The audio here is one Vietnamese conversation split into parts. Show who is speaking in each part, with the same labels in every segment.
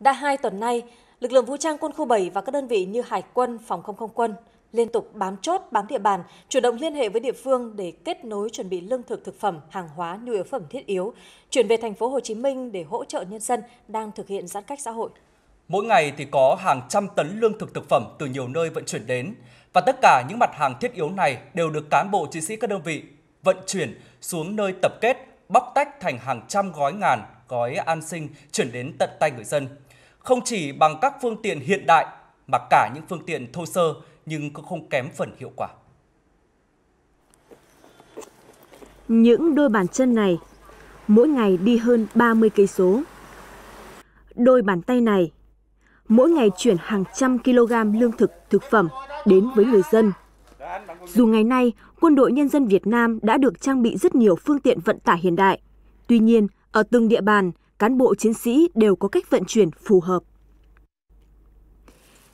Speaker 1: Đã hai tuần nay, lực lượng vũ trang quân khu 7 và các đơn vị như Hải quân, Phòng không không quân liên tục bám chốt, bám địa bàn, chủ động liên hệ với địa phương để kết nối chuẩn bị lương thực thực phẩm, hàng hóa, nhu yếu phẩm thiết yếu, chuyển về thành phố Hồ Chí Minh để hỗ trợ nhân dân đang thực hiện giãn cách xã hội.
Speaker 2: Mỗi ngày thì có hàng trăm tấn lương thực thực phẩm từ nhiều nơi vận chuyển đến và tất cả những mặt hàng thiết yếu này đều được cán bộ chiến sĩ các đơn vị vận chuyển xuống nơi tập kết, bóc tách thành hàng trăm gói ngàn gói an sinh chuyển đến tận tay người dân. Không chỉ bằng các phương tiện hiện đại mà cả những phương tiện thô sơ nhưng cũng không kém phần hiệu quả.
Speaker 3: Những đôi bàn chân này mỗi ngày đi hơn 30 cây số. Đôi bàn tay này mỗi ngày chuyển hàng trăm kg lương thực, thực phẩm đến với người dân. Dù ngày nay, Quân đội Nhân dân Việt Nam đã được trang bị rất nhiều phương tiện vận tải hiện đại, tuy nhiên, ở từng địa bàn, cán bộ chiến sĩ đều có cách vận chuyển phù hợp.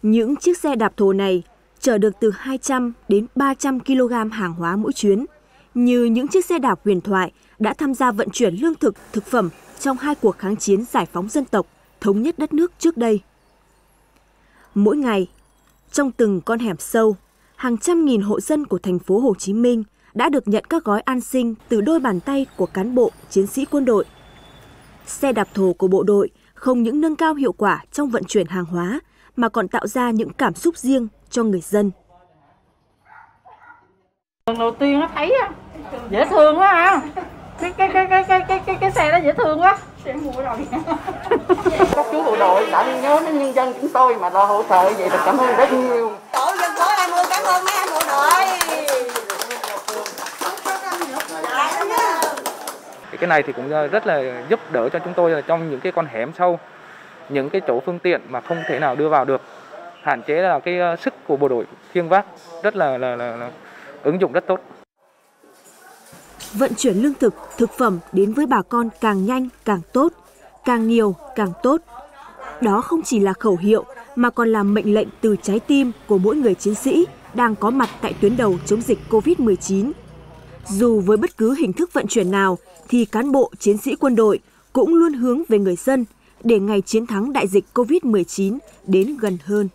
Speaker 3: Những chiếc xe đạp thổ này chở được từ 200 đến 300 kg hàng hóa mỗi chuyến, như những chiếc xe đạp huyền thoại đã tham gia vận chuyển lương thực, thực phẩm trong hai cuộc kháng chiến giải phóng dân tộc, thống nhất đất nước trước đây. Mỗi ngày, trong từng con hẻm sâu, hàng trăm nghìn hộ dân của thành phố Hồ Chí Minh đã được nhận các gói an sinh từ đôi bàn tay của cán bộ, chiến sĩ quân đội. Xe đạp thổ của bộ đội không những nâng cao hiệu quả trong vận chuyển hàng hóa mà còn tạo ra những cảm xúc riêng cho người dân.
Speaker 4: Lần đầu tiên nó thấy dễ thương quá ha. Cái cái cái cái cái cái cái, cái xe đó dễ thương quá. Xe mua rồi. Các chú bộ đội đã nhớ đến nhân dân chúng tôi mà lo hỗ trợ vậy thì cảm ơn rất nhiều.
Speaker 5: Tổ dân phố 20 cảm ơn mấy anh bộ đội.
Speaker 6: Cái này thì cũng rất là giúp đỡ cho chúng tôi trong những cái con hẻm sâu, những cái chỗ phương tiện mà không thể nào đưa vào được hạn chế là cái ờ, sức của bộ đội khiêng vác rất là, là, là, là ứng dụng rất tốt.
Speaker 3: Vận chuyển lương thực, thực phẩm đến với bà con càng nhanh càng tốt, càng nhiều càng tốt. Đó không chỉ là khẩu hiệu mà còn là mệnh lệnh từ trái tim của mỗi người chiến sĩ đang có mặt tại tuyến đầu chống dịch COVID-19. Dù với bất cứ hình thức vận chuyển nào, thì cán bộ, chiến sĩ quân đội cũng luôn hướng về người dân để ngày chiến thắng đại dịch COVID-19 đến gần hơn.